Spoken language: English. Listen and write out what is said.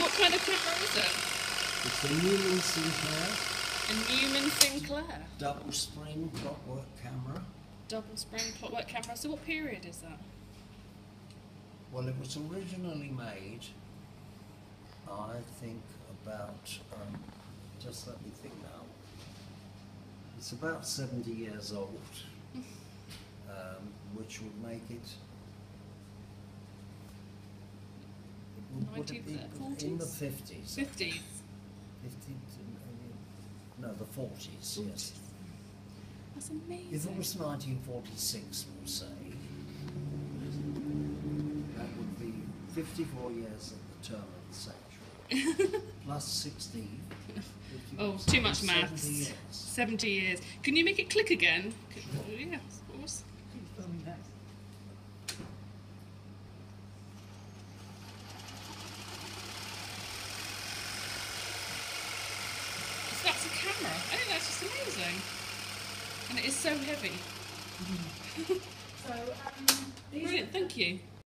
kind of camera is it? It's a Newman Sinclair A Newman Sinclair. double spring clockwork camera. Double spring clockwork camera. So what period is that? Well, it was originally made, I think, about, um, just let me think now. It's about 70 years old, um, which would make it. Would- it be 1940s? In the 50s. 50s. 50 no, the 40s, yes. That's If it amazing. was 1946, we'll say, that would be 54 years at the turn of the century, plus 16. Oh, too much 70 maths. years. 70 years. Can you make it click again? C- oh, Yes, of course. So that's a camera. I think that's just amazing. And it is so heavy. So, um, Brilliant, thank you.